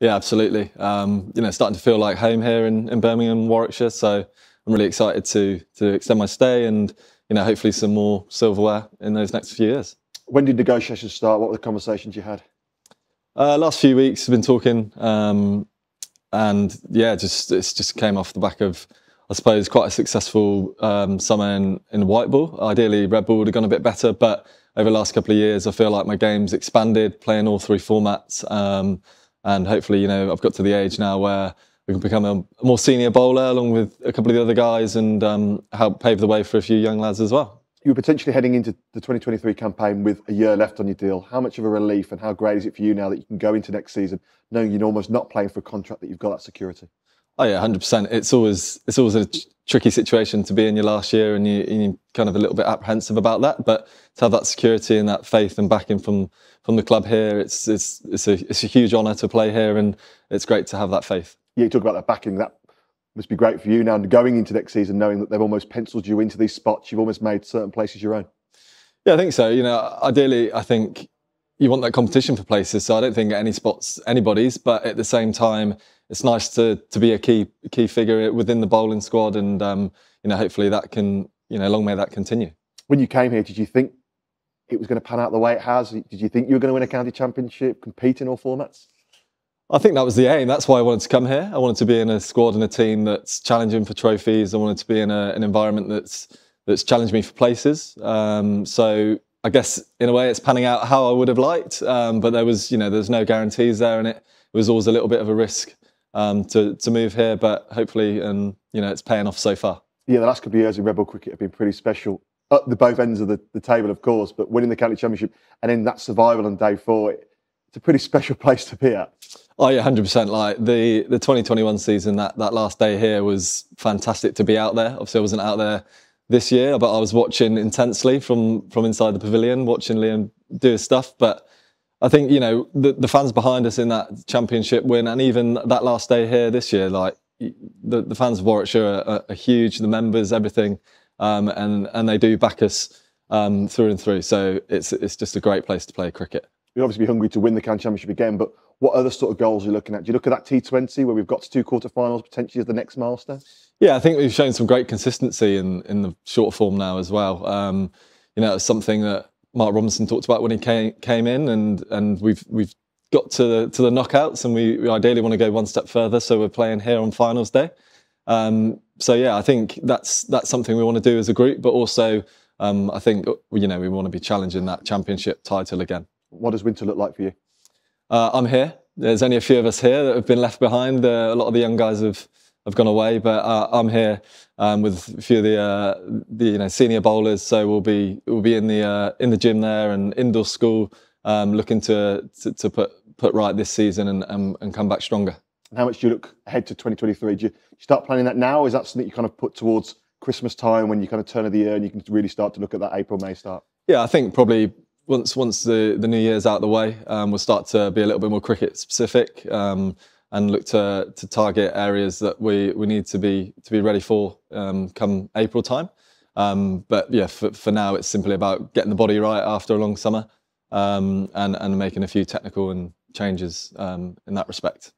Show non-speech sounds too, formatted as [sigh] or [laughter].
Yeah, absolutely. Um, you know, starting to feel like home here in, in Birmingham, Warwickshire. So I'm really excited to to extend my stay and you know hopefully some more silverware in those next few years. When did negotiations start? What were the conversations you had? Uh, last few weeks, I've been talking, um, and yeah, just it's just came off the back of I suppose quite a successful um, summer in, in white ball. Ideally, red ball would have gone a bit better, but over the last couple of years, I feel like my game's expanded, playing all three formats, um, and hopefully, you know, I've got to the age now where we can become a, more senior bowler along with a couple of the other guys and um, help pave the way for a few young lads as well. You're potentially heading into the 2023 campaign with a year left on your deal. How much of a relief and how great is it for you now that you can go into next season knowing you're almost not playing for a contract that you've got that security? Oh yeah, hundred percent. It's always it's always a tricky situation to be in your last year, and you, you're kind of a little bit apprehensive about that. But to have that security and that faith and backing from from the club here, it's it's it's a it's a huge honour to play here, and it's great to have that faith. Yeah, you talk about that backing. That must be great for you now and going into next season, knowing that they've almost penciled you into these spots. You've almost made certain places your own. Yeah, I think so. You know, ideally, I think you want that competition for places. So I don't think any spots anybody's, but at the same time it's nice to to be a key key figure within the bowling squad, and um, you know, hopefully that can you know, long may that continue. When you came here, did you think it was going to pan out the way it has? Did you think you were going to win a county championship, compete in all formats? I think that was the aim. That's why I wanted to come here. I wanted to be in a squad and a team that's challenging for trophies. I wanted to be in a, an environment that's that's challenged me for places. Um, so I guess in a way it's panning out how I would have liked, um, but there was you know there's no guarantees there, and it, it was always a little bit of a risk um, to to move here, but hopefully, and you know, it's paying off so far. Yeah, the last couple of years in red ball cricket have been pretty special at the both ends of the, the table, of course. But winning the county championship and in that survival on day four, it's a pretty [laughs] special place to be at. Oh yeah, hundred percent. Like the the 2021 season, that that last day here was fantastic to be out there. Obviously, I wasn't out there this year, but I was watching intensely from from inside the pavilion, watching Liam do his stuff. But I think you know the, the fans behind us in that championship win, and even that last day here this year, like the, the fans of Warwickshire are, are huge, the members, everything, um, and and they do back us um, through and through. So it's it's just a great place to play cricket. You'll obviously be hungry to win the county championship again, but what other sort of goals are you looking at? Do you look at that T20 where we've got to two quarterfinals potentially as the next milestone? Yeah, I think we've shown some great consistency in in the short form now as well. Um, you know, it's something that Mark Robinson talked about when he came came in, and and we've we've got to the, to the knockouts, and we, we ideally want to go one step further. So we're playing here on finals day. Um, so yeah, I think that's that's something we want to do as a group, but also um, I think you know we want to be challenging that championship title again. What does winter look like for you? Uh, I'm here. There's only a few of us here that have been left behind. Uh, a lot of the young guys have have gone away, but uh, I'm here um, with a few of the, uh, the you know senior bowlers. So we'll be we'll be in the uh, in the gym there and indoor school, um, looking to, to, to put put right this season and, and, and come back stronger. And how much do you look ahead to 2023? Do you start planning that now? is that something you kind of put towards Christmas time when you kind of turn of the year and you can really start to look at that April May start? Yeah, I think probably once once the, the new year's out of the way, um, we'll start to be a little bit more cricket specific. Um, and look to to target areas that we we need to be to be ready for um, come April time. Um, but yeah, for, for now it's simply about getting the body right after a long summer um, and and making a few technical and changes um, in that respect.